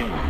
him.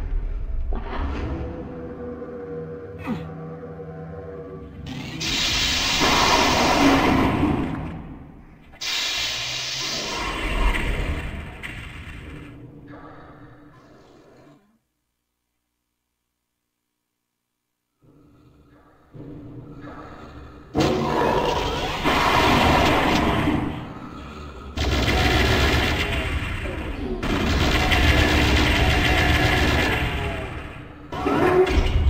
you.